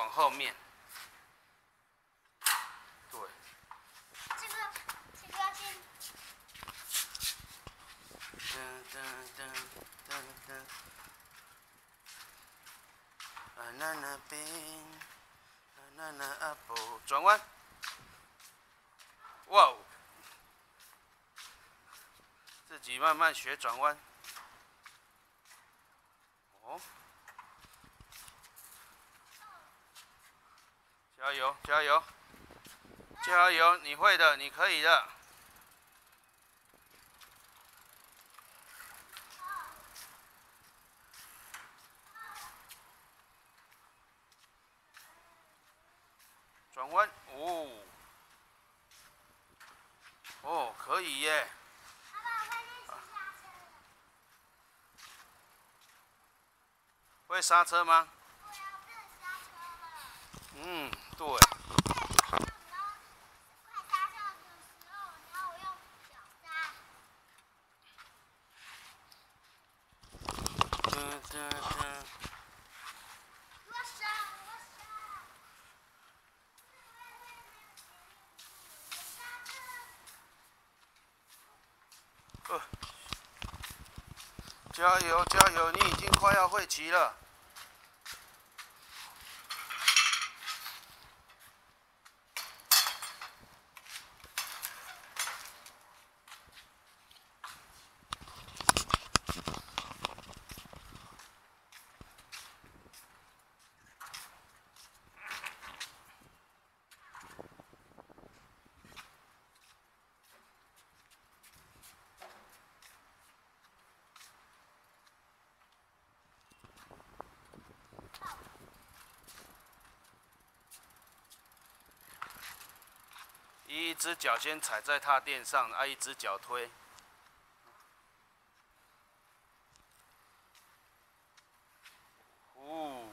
往后面。对。这个这个要先。噔噔噔噔噔。banana bean，banana apple，转弯。哇哦！自己慢慢学转弯。哦。加油，加油，加油！你会的，你可以的。转弯，哦，哦，可以耶。会刹车吗？嗯，对。加油，加油！你已经快要会骑了。第一只脚先踩在踏垫上，啊，一只脚推。哦，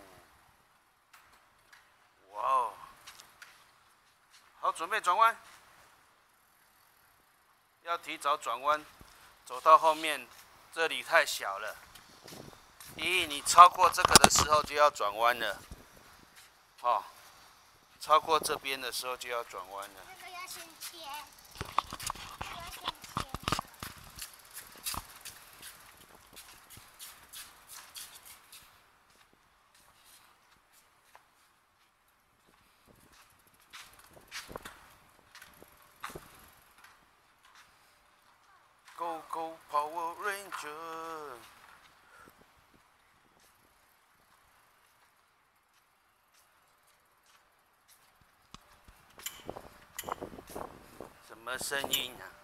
哇哦，好，准备转弯。要提早转弯，走到后面，这里太小了。咦，你超过这个的时候就要转弯了。哦，超过这边的时候就要转弯了。今天。么声音啊？